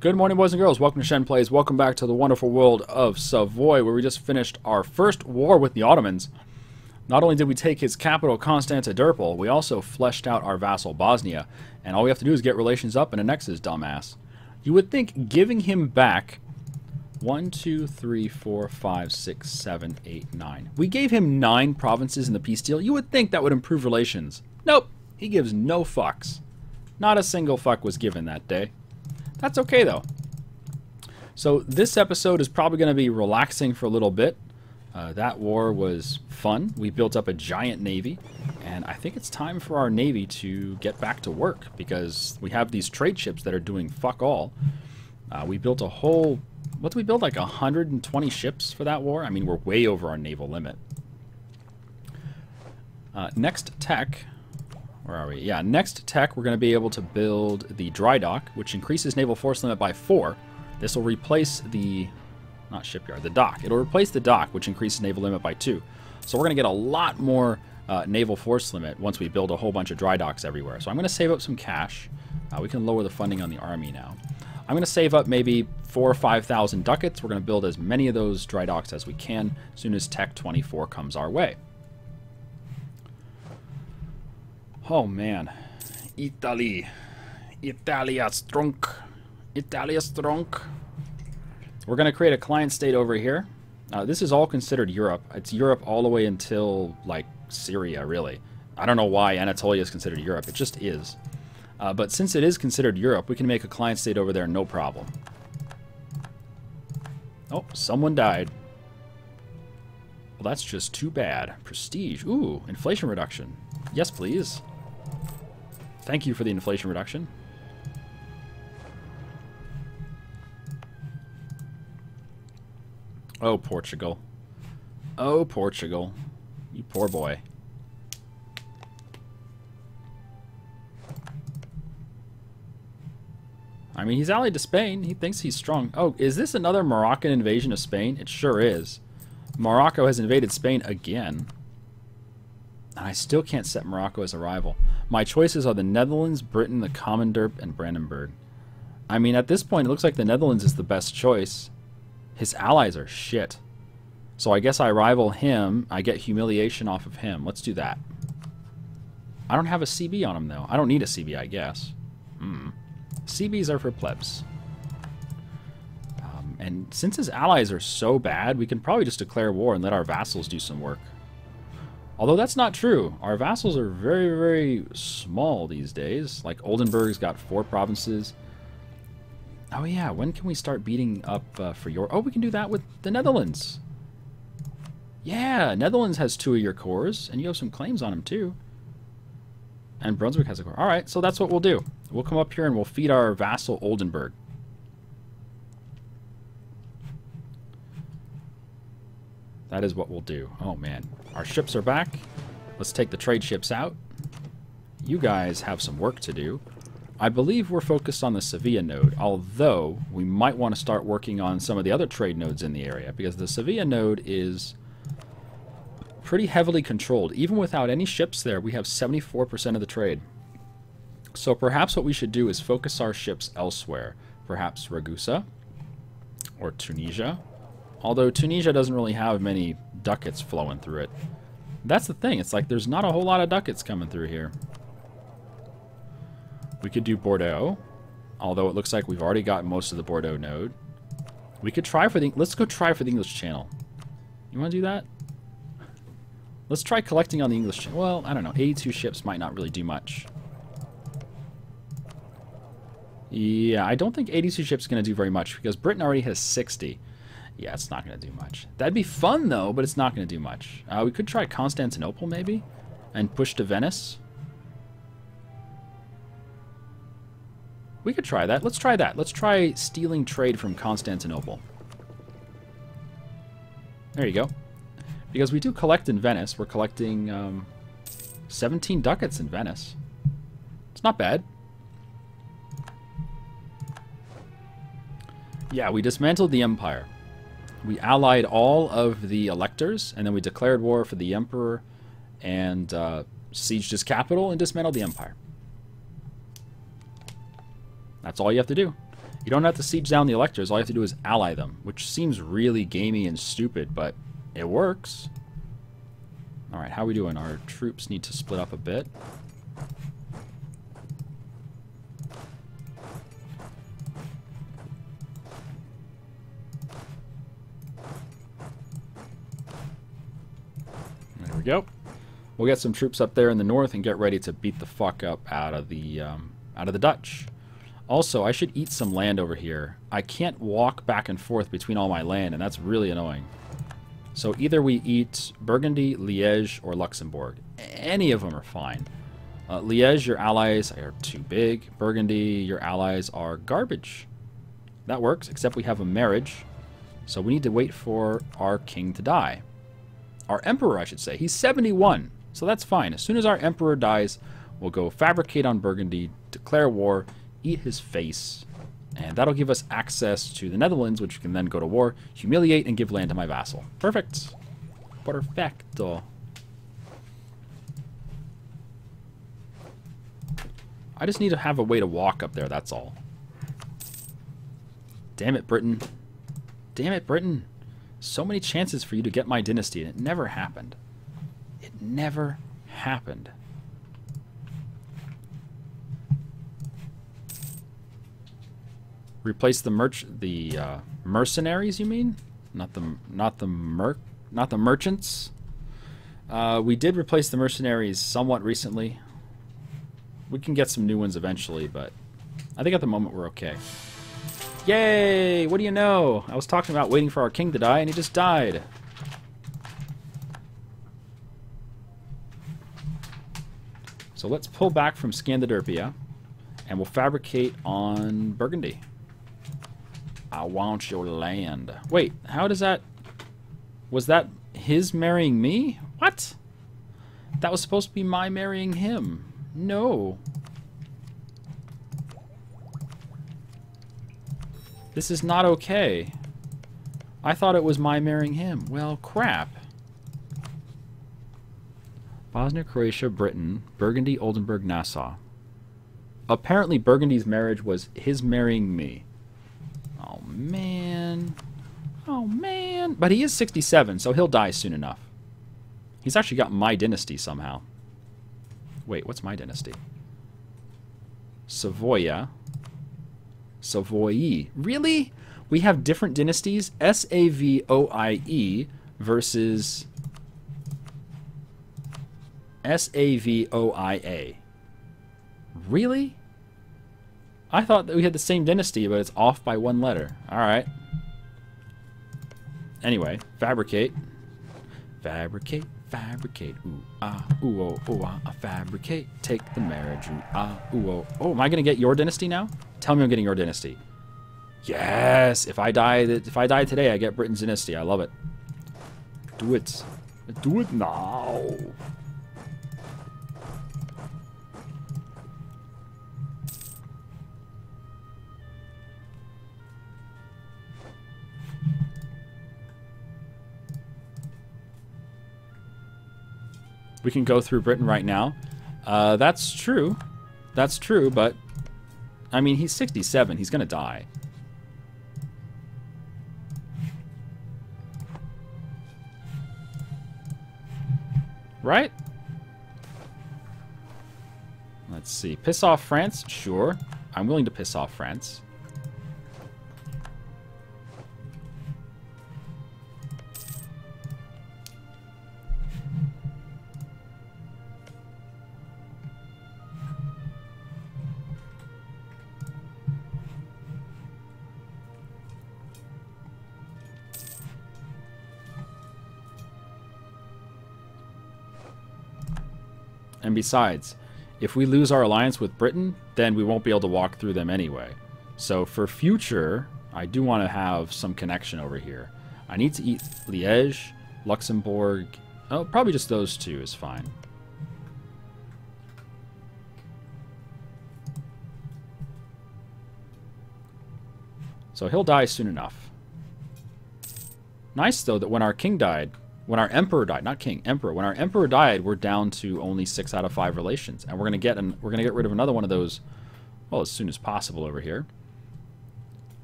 Good morning, boys and girls. Welcome to Shen Plays. Welcome back to the wonderful world of Savoy, where we just finished our first war with the Ottomans. Not only did we take his capital, Constantinople, we also fleshed out our vassal, Bosnia. And all we have to do is get relations up and annex his dumbass. You would think giving him back 1, 2, 3, 4, 5, 6, 7, 8, 9. We gave him 9 provinces in the peace deal. You would think that would improve relations. Nope. He gives no fucks. Not a single fuck was given that day. That's okay though. So this episode is probably going to be relaxing for a little bit. Uh, that war was fun. We built up a giant navy, and I think it's time for our navy to get back to work because we have these trade ships that are doing fuck all. Uh, we built a whole, what did we build, like 120 ships for that war? I mean, we're way over our naval limit. Uh, next tech, where are we? Yeah, next tech, we're going to be able to build the dry dock, which increases naval force limit by 4. This will replace the, not shipyard, the dock. It'll replace the dock, which increases naval limit by 2. So we're going to get a lot more uh, naval force limit once we build a whole bunch of dry docks everywhere. So I'm going to save up some cash. Uh, we can lower the funding on the army now. I'm going to save up maybe four or 5,000 ducats. We're going to build as many of those dry docks as we can as soon as Tech 24 comes our way. Oh man, Italy, Italia strong, Italia strong. We're gonna create a client state over here. Uh, this is all considered Europe. It's Europe all the way until like Syria, really. I don't know why Anatolia is considered Europe. It just is. Uh, but since it is considered Europe, we can make a client state over there, no problem. Oh, someone died. Well, that's just too bad. Prestige. Ooh, inflation reduction. Yes, please. Thank you for the inflation reduction. Oh, Portugal. Oh, Portugal. You poor boy. I mean, he's allied to Spain. He thinks he's strong. Oh, is this another Moroccan invasion of Spain? It sure is. Morocco has invaded Spain again. And I still can't set Morocco as a rival. My choices are the Netherlands, Britain, the Commandeur, and Brandenburg. I mean, at this point, it looks like the Netherlands is the best choice. His allies are shit. So I guess I rival him. I get humiliation off of him. Let's do that. I don't have a CB on him, though. I don't need a CB, I guess. Hmm. CBs are for plebs. Um, and since his allies are so bad, we can probably just declare war and let our vassals do some work. Although that's not true. Our vassals are very, very small these days. Like Oldenburg's got four provinces. Oh yeah, when can we start beating up uh, for your... Oh, we can do that with the Netherlands. Yeah, Netherlands has two of your cores, and you have some claims on them too. And Brunswick has a core. Alright, so that's what we'll do. We'll come up here and we'll feed our vassal Oldenburg. That is what we'll do. Oh man, our ships are back. Let's take the trade ships out. You guys have some work to do. I believe we're focused on the Sevilla node, although we might want to start working on some of the other trade nodes in the area, because the Sevilla node is pretty heavily controlled. Even without any ships there, we have 74% of the trade. So perhaps what we should do is focus our ships elsewhere. Perhaps Ragusa or Tunisia Although Tunisia doesn't really have many ducats flowing through it. That's the thing. It's like there's not a whole lot of ducats coming through here. We could do Bordeaux. Although it looks like we've already got most of the Bordeaux node. We could try for the... Let's go try for the English Channel. You want to do that? Let's try collecting on the English Channel. Well, I don't know. 82 ships might not really do much. Yeah, I don't think 82 ships is going to do very much because Britain already has 60. Yeah, it's not going to do much. That'd be fun, though, but it's not going to do much. Uh, we could try Constantinople, maybe, and push to Venice. We could try that. Let's try that. Let's try stealing trade from Constantinople. There you go. Because we do collect in Venice. We're collecting um, 17 ducats in Venice. It's not bad. Yeah, we dismantled the Empire. We allied all of the electors, and then we declared war for the Emperor and uh, sieged his capital and dismantled the Empire. That's all you have to do. You don't have to siege down the electors. All you have to do is ally them, which seems really gamey and stupid, but it works. All right, how are we doing? Our troops need to split up a bit. We go. We'll get some troops up there in the north and get ready to beat the fuck up out of the um, out of the Dutch. Also, I should eat some land over here. I can't walk back and forth between all my land, and that's really annoying. So either we eat Burgundy, Liège, or Luxembourg. Any of them are fine. Uh, Liège, your allies are too big. Burgundy, your allies are garbage. That works, except we have a marriage. So we need to wait for our king to die. Our emperor, I should say. He's 71, so that's fine. As soon as our emperor dies, we'll go fabricate on Burgundy, declare war, eat his face, and that'll give us access to the Netherlands, which we can then go to war, humiliate, and give land to my vassal. Perfect. Perfecto. I just need to have a way to walk up there, that's all. Damn it, Britain. Damn it, Britain. So many chances for you to get my dynasty, and it never happened. It never happened. Replace the merch the uh, mercenaries, you mean? Not the not the merc not the merchants. Uh, we did replace the mercenaries somewhat recently. We can get some new ones eventually, but I think at the moment we're okay. Yay! What do you know? I was talking about waiting for our king to die, and he just died. So let's pull back from Scandiderpia, and we'll fabricate on Burgundy. I want your land. Wait, how does that... Was that his marrying me? What? That was supposed to be my marrying him. No. This is not okay. I thought it was my marrying him. Well, crap. Bosnia, Croatia, Britain, Burgundy, Oldenburg, Nassau. Apparently Burgundy's marriage was his marrying me. Oh, man. Oh, man. But he is 67, so he'll die soon enough. He's actually got my dynasty somehow. Wait, what's my dynasty? Savoia. Savoie. Really? We have different dynasties? S-A-V-O-I-E versus S-A-V-O-I-A. Really? I thought that we had the same dynasty, but it's off by one letter. Alright. Anyway, fabricate. Fabricate, fabricate. Ooh, ah, ooh, oh, ooh, ah, ah, fabricate. Take the marriage. Ooh, ah, ooh, oh. Oh, am I going to get your dynasty now? Tell me I'm getting your dynasty. Yes! If I die, if I die today, I get Britain's dynasty. I love it. Do it. Do it now. we can go through Britain right now. Uh, that's true. That's true, but I mean, he's 67. He's going to die. Right? Let's see. Piss off France? Sure. I'm willing to piss off France. Besides, if we lose our alliance with Britain, then we won't be able to walk through them anyway. So for future, I do want to have some connection over here. I need to eat Liège, Luxembourg. Oh, probably just those two is fine. So he'll die soon enough. Nice, though, that when our king died, when our emperor died, not king, emperor. When our emperor died, we're down to only six out of five relations, and we're gonna get an, we're gonna get rid of another one of those, well, as soon as possible over here.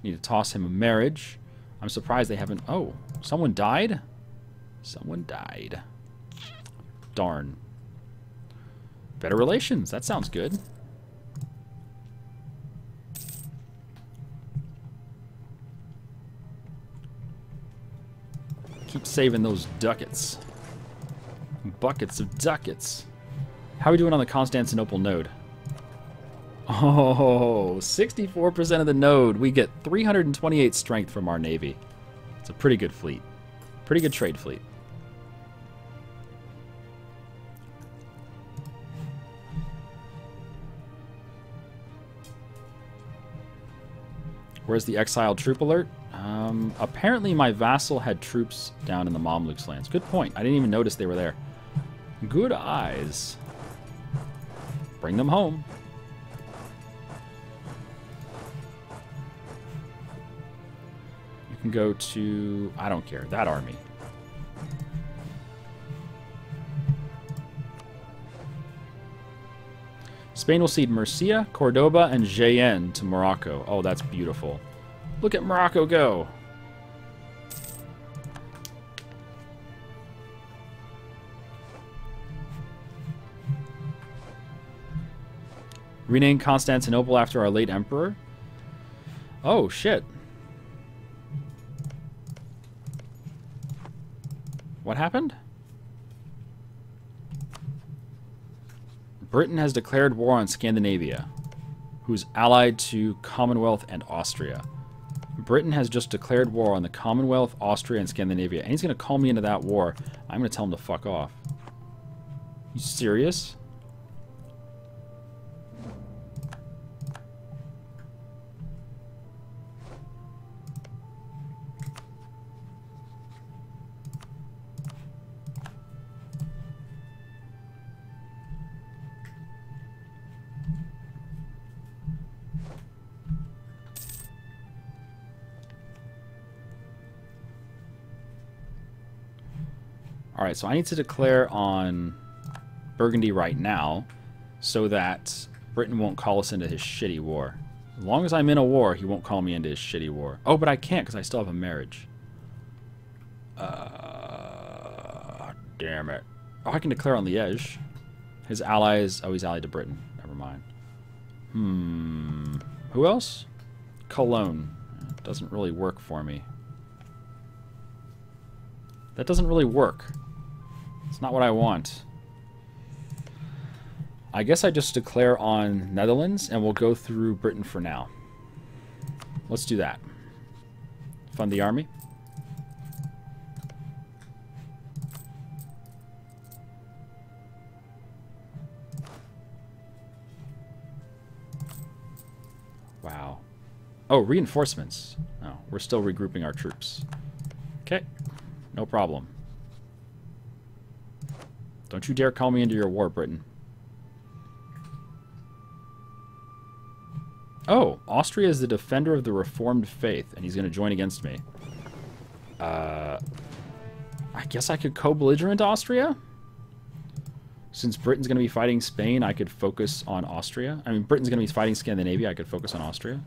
Need to toss him a marriage. I'm surprised they haven't... Oh, someone died? Someone died. Darn. Better relations. That sounds good. Keep saving those ducats. Buckets of ducats. How are we doing on the Constantinople node? Oh, 64% of the node. We get 328 strength from our navy. It's a pretty good fleet. Pretty good trade fleet. Where's the exiled troop alert? Um, apparently my vassal had troops down in the Mamluks lands. Good point. I didn't even notice they were there. Good eyes. Bring them home. You can go to... I don't care. That army. Spain will cede Murcia, Cordoba, and Jaen to Morocco. Oh, that's beautiful. Look at Morocco go. Rename Constantinople after our late emperor? Oh, shit. What happened? Britain has declared war on Scandinavia, who's allied to Commonwealth and Austria. Britain has just declared war on the Commonwealth, Austria, and Scandinavia, and he's going to call me into that war. I'm going to tell him to fuck off. You serious? Alright, so I need to declare on Burgundy right now so that Britain won't call us into his shitty war. As long as I'm in a war, he won't call me into his shitty war. Oh, but I can't because I still have a marriage. Uh, damn it. Oh, I can declare on Liège. His allies... Oh, he's allied to Britain. Never mind. Hmm. Who else? Cologne. Doesn't really work for me. That doesn't really work. It's not what I want. I guess I just declare on Netherlands and we'll go through Britain for now. Let's do that. Fund the army. Wow. Oh, reinforcements. Oh, we're still regrouping our troops. Okay, no problem. Don't you dare call me into your war, Britain. Oh, Austria is the defender of the Reformed faith, and he's going to join against me. Uh, I guess I could co-belligerent Austria? Since Britain's going to be fighting Spain, I could focus on Austria. I mean, Britain's going to be fighting Scandinavia, I could focus on Austria.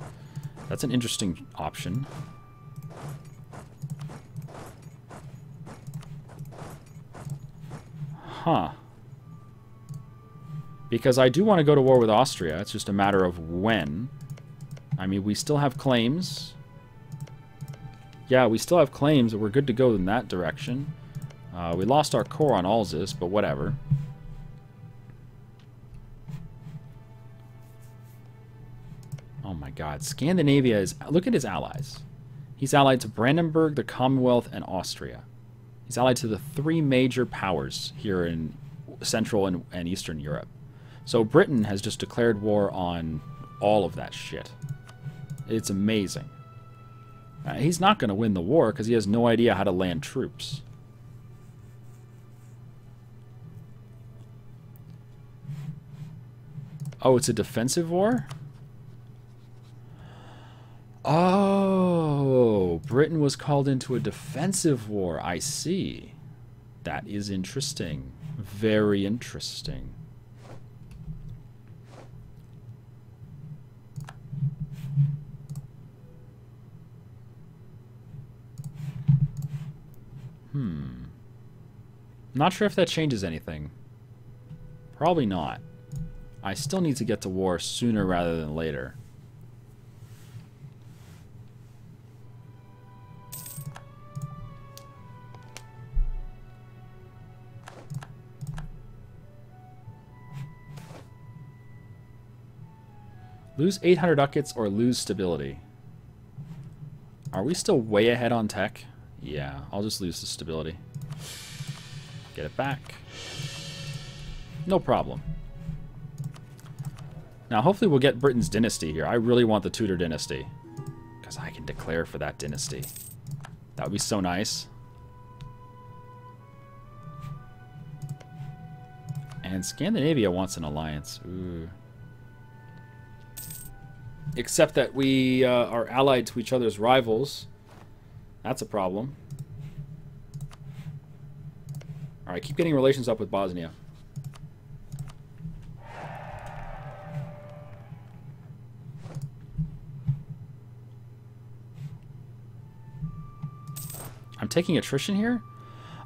That's an interesting option. Huh. Because I do want to go to war with Austria. It's just a matter of when. I mean, we still have claims. Yeah, we still have claims, we're good to go in that direction. Uh, we lost our core on Alsace, but whatever. Oh my god. Scandinavia is... Look at his allies. He's allied to Brandenburg, the Commonwealth, and Austria. He's allied to the three major powers here in Central and, and Eastern Europe. So Britain has just declared war on all of that shit. It's amazing. Uh, he's not going to win the war because he has no idea how to land troops. Oh, it's a defensive war? Oh, Britain was called into a defensive war. I see. That is interesting. Very interesting. Hmm. Not sure if that changes anything. Probably not. I still need to get to war sooner rather than later. Lose 800 ducats or lose stability. Are we still way ahead on tech? Yeah, I'll just lose the stability. Get it back. No problem. Now, hopefully we'll get Britain's dynasty here. I really want the Tudor dynasty. Because I can declare for that dynasty. That would be so nice. And Scandinavia wants an alliance. Ooh. Except that we uh, are allied to each other's rivals. That's a problem. Alright, keep getting relations up with Bosnia. I'm taking attrition here?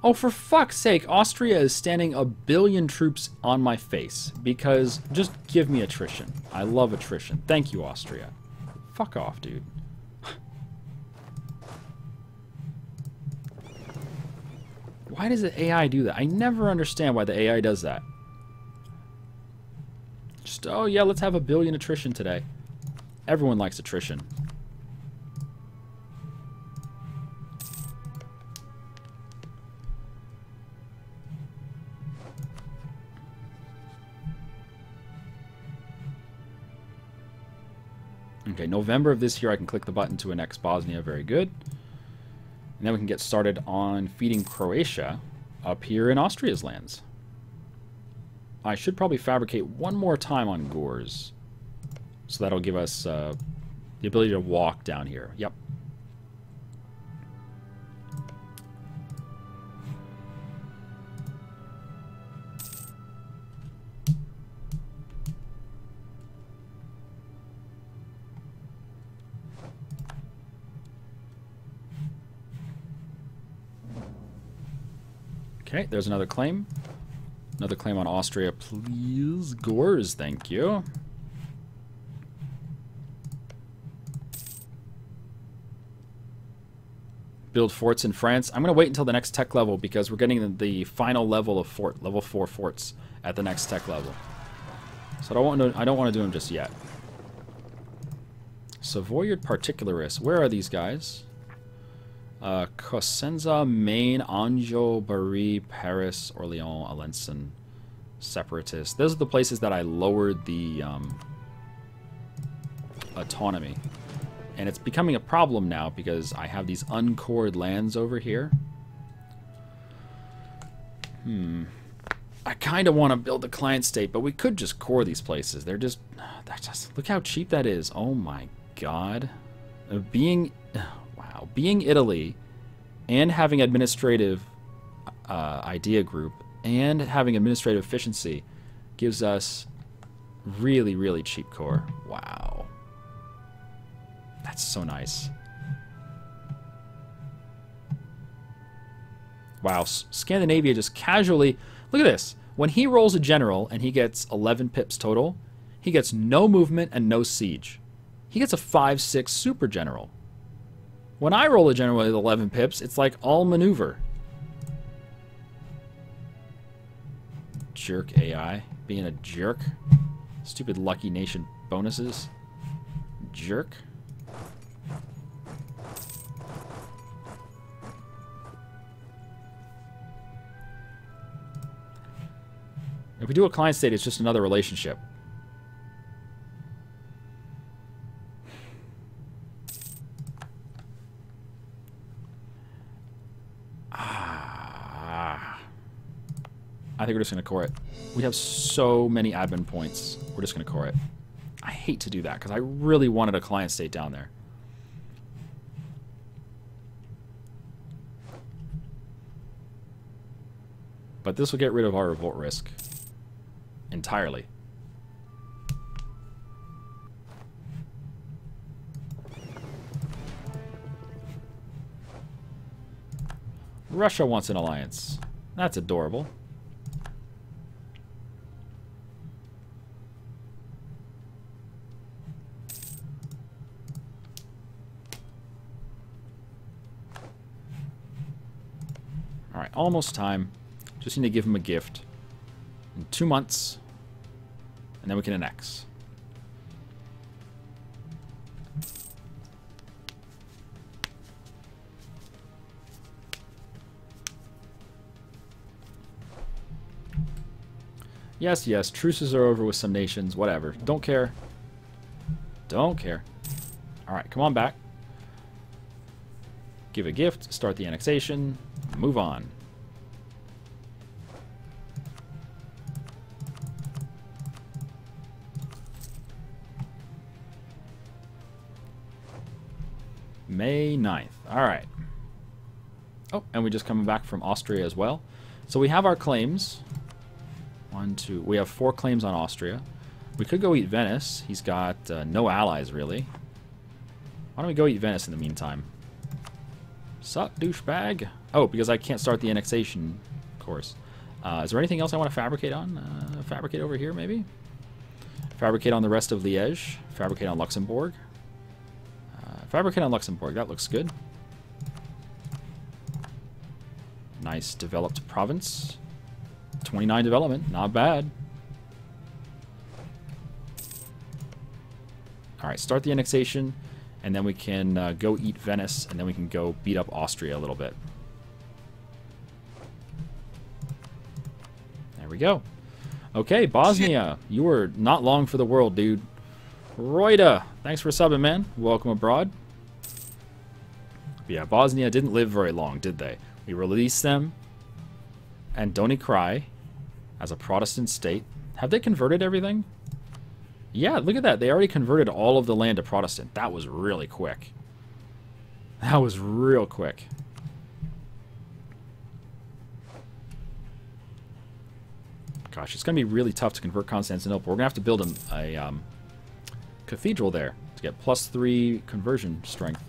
Oh, for fuck's sake, Austria is standing a billion troops on my face. Because just give me attrition. I love attrition. Thank you, Austria. Fuck off, dude. Why does the AI do that? I never understand why the AI does that. Just, oh yeah, let's have a billion attrition today. Everyone likes attrition. November of this year, I can click the button to annex Bosnia. Very good. And then we can get started on feeding Croatia up here in Austria's lands. I should probably fabricate one more time on Görz. So that'll give us uh, the ability to walk down here. Yep. Okay, there's another claim. Another claim on Austria, please. Görz, thank you. Build forts in France. I'm going to wait until the next tech level because we're getting the, final level of fort, level 4 forts at the next tech level. So I don't want to, I don't want to do them just yet. Savoyard Particularis. Where are these guys? Uh, Cosenza, Maine, Anjou, Bari, Paris, Orleans, Alençon, Separatists. Those are the places that I lowered the um, autonomy. And it's becoming a problem now because I have these uncored lands over here. Hmm. I kind of want to build a client state, but we could just core these places. They're just... That's just look how cheap that is. Oh my god. Uh, being wow, being Italy and having administrative uh, idea group and having administrative efficiency gives us really, really cheap core. Wow. That's so nice. Wow, Scandinavia just casually... Look at this. When he rolls a general and he gets 11 pips total, he gets no movement and no siege. He gets a 5-6 super general. When I roll a general with 11 pips, it's like all maneuver. Jerk AI. Being a jerk. Stupid Lucky Nation bonuses. Jerk. If we do a client state, it's just another relationship. I think we're just going to core it. We have so many admin points. We're just going to core it. I hate to do that because I really wanted a client state down there. But this will get rid of our revolt risk entirely. Russia wants an alliance. That's adorable. Almost time. Just need to give him a gift. In two months. And then we can annex. Yes, yes, truces are over with some nations, whatever. Don't care. Don't care. Alright, come on back. Give a gift, start the annexation, move on. May 9th. Alright. Oh, and we just coming back from Austria as well. So we have our claims. One, two. We have four claims on Austria. We could go eat Venice. He's got uh, no allies, really. Why don't we go eat Venice in the meantime? Sup, douchebag? Oh, because I can't start the annexation, of course. Uh, is there anything else I want to fabricate on? Uh, fabricate over here, maybe? Fabricate on the rest of Liège. Fabricate on Luxembourg. Fabricate on Luxembourg. That looks good. Nice developed province. 29 development. Not bad. Alright, start the annexation, and then we can uh, go eat Venice, and then we can go beat up Austria a little bit. There we go. Okay, Bosnia. You were not long for the world, dude. Roida, thanks for subbing, man. Welcome abroad. Yeah, Bosnia didn't live very long, did they? We released them, and don't cry, as a Protestant state. Have they converted everything? Yeah, look at that. They already converted all of the land to Protestant. That was really quick. That was real quick. Gosh, it's going to be really tough to convert Constantinople. We're going to have to build a, a um, cathedral there to get plus three conversion strength.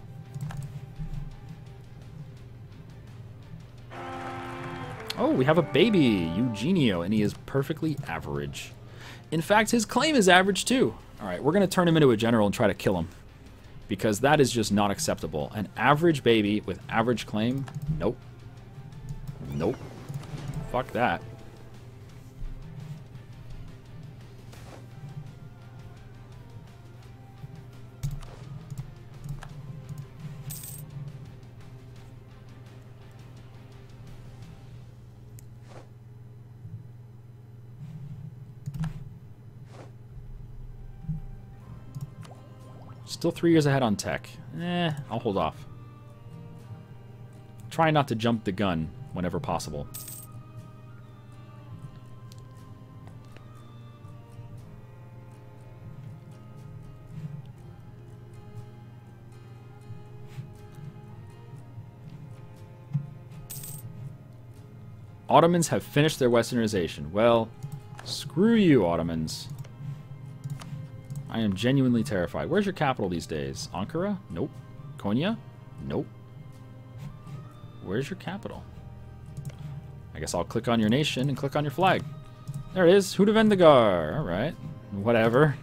Oh, we have a baby, Eugenio, and he is perfectly average. In fact, his claim is average too. All right, we're going to turn him into a general and try to kill him. Because that is just not acceptable. An average baby with average claim? Nope. Nope. Fuck that. Still three years ahead on tech. Eh, I'll hold off. Try not to jump the gun whenever possible. Ottomans have finished their westernization. Well, screw you, Ottomans. I am genuinely terrified. Where's your capital these days? Ankara? Nope. Konya? Nope. Where's your capital? I guess I'll click on your nation and click on your flag. There it is. Hudavendigar. Alright. Whatever.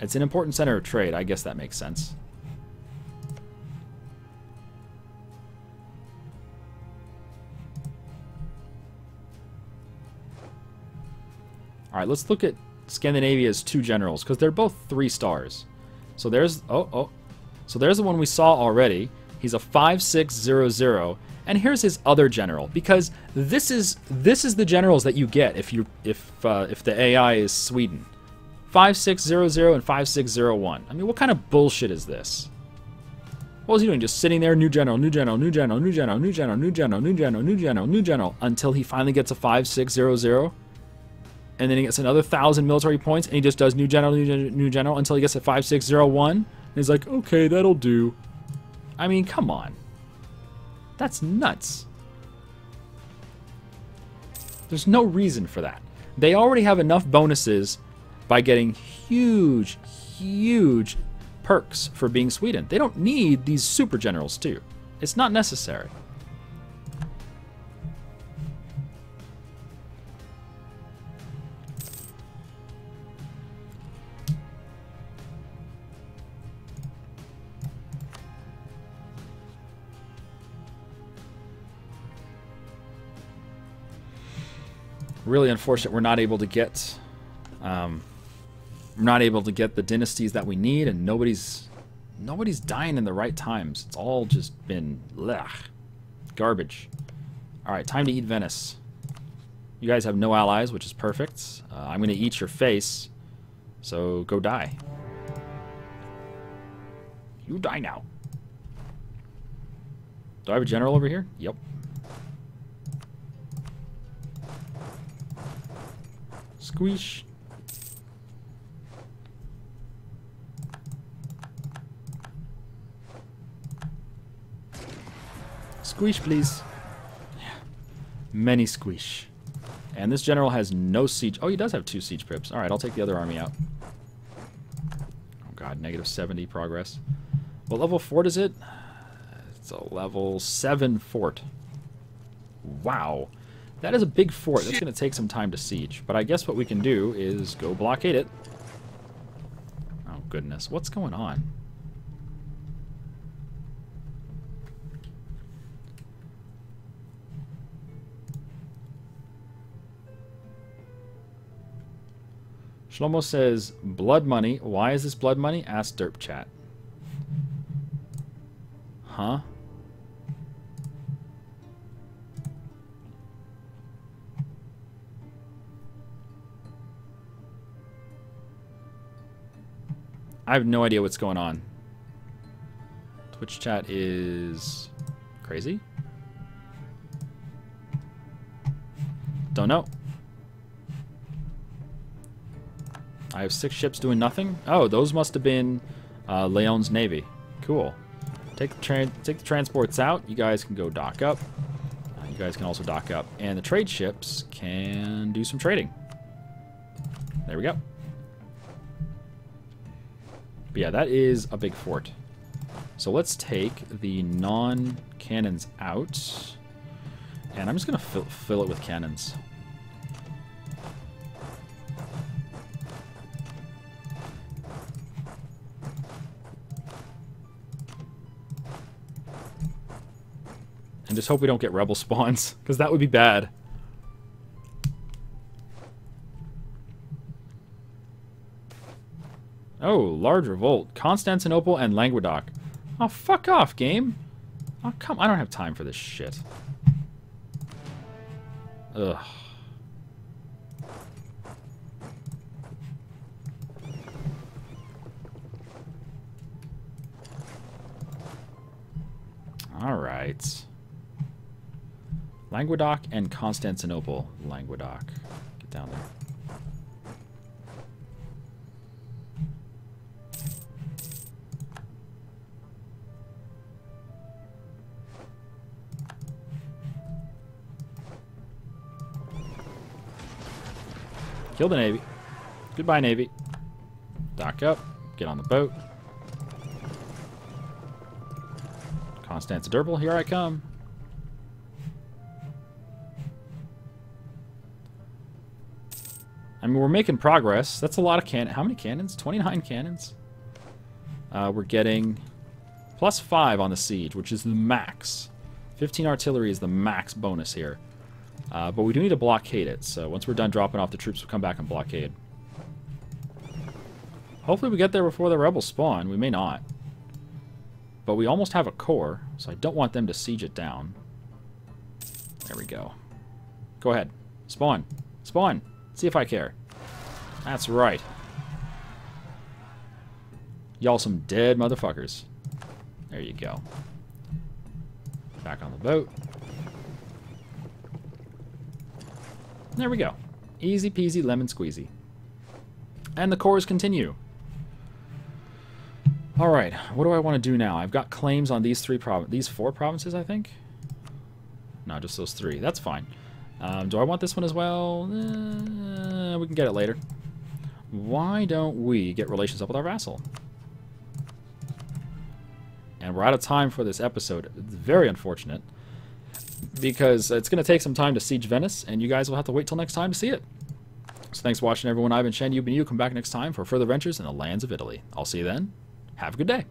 It's an important center of trade. I guess that makes sense. Alright, let's look at Scandinavia's two generals, because they're both three stars. So there's, oh, oh. So there's the one we saw already. He's a 5600, and here's his other general, because this is this is the generals that you get if you if uh, if the AI is Sweden. 5600 and 5601. I mean, what kind of bullshit is this? What was he doing? Just sitting there, new general, new general, new general, new general, new general, new general, new general, new general, new general, until he finally gets a 5600? And then he gets another thousand military points, and he just does new general, new, general, new general until he gets a 5601. And he's like, okay, that'll do. I mean, come on. That's nuts. There's no reason for that. They already have enough bonuses by getting huge, huge perks for being Sweden. They don't need these super generals too. It's not necessary. Really unfortunate we're not able to get... Um, we're not able to get the dynasties that we need, and nobody's nobody's dying in the right times. It's all just been blech, garbage. All right, time to eat Venice. You guys have no allies, which is perfect. Uh, I'm to eat your face, so go die. You die now. Do I have a general over here? Yep. Squeeze. Squish, please. Yeah. Many squish. And this general has no siege. Oh, he does have two siege pips. All right, I'll take the other army out. Oh, God, negative 70 progress. What level fort is it? It's a level 7 fort. Wow. That is a big fort. That's going to take some time to siege. But I guess what we can do is go blockade it. Oh, goodness. What's going on? Shlomo says, blood money. Why is this blood money? Ask Derp Chat. Huh? I have no idea what's going on. Twitch chat is crazy. Don't know. I have six ships doing nothing. Oh, those must have been uh, Leon's navy. Cool. Take the, take the transports out. You guys can go dock up. Uh, you guys can also dock up. And the trade ships can do some trading. There we go. But yeah, that is a big fort. So let's take the non-cannons out. And I'm just going to fill, fill it with cannons. And just hope we don't get rebel spawns, because that would be bad. Oh, large revolt. Constantinople and Languedoc. Oh, fuck off, game. Oh, come I don't have time for this shit. Ugh. All right. Languedoc and Constantinople. Languedoc. Get down there. Kill the Navy. Goodbye, Navy. Dock up. Get on the boat. Constantinople, here I come. I mean, we're making progress. That's a lot of cannon. How many cannons? 29 cannons? Uh, we're getting plus 5 on the siege, which is the max. 15 artillery is the max bonus here. Uh, but we do need to blockade it, so once we're done dropping off the troops, we'll come back and blockade. Hopefully we get there before the rebels spawn. We may not. But we almost have a core, so I don't want them to siege it down. There we go. Go ahead. Spawn. Spawn. See if I care. That's right. Y'all some dead motherfuckers. There you go. Back on the boat. There we go. Easy peasy lemon squeezy. And the cores continue. Alright, what do I want to do now? I've got claims on these three prov these four provinces, I think? No, just those three. That's fine. Um, do I want this one as well? Uh, we can get it later. Why don't we get relations up with our vassal? And we're out of time for this episode. It's very unfortunate. Because it's going to take some time to siege Venice, and you guys will have to wait till next time to see it. So thanks for watching, everyone. I've been Shen, you've been you. Come back next time for further ventures in the lands of Italy. I'll see you then. Have a good day.